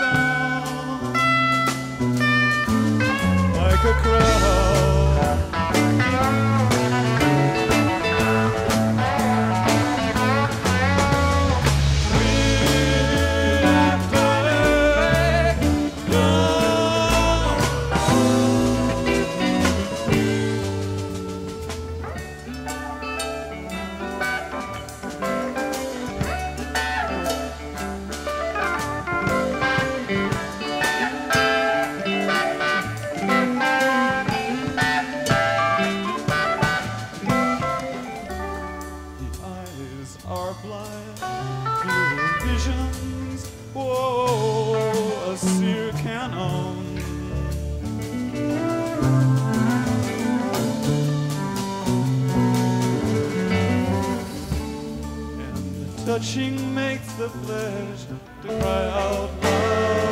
sound like a crow. touching makes the flesh to cry out loud.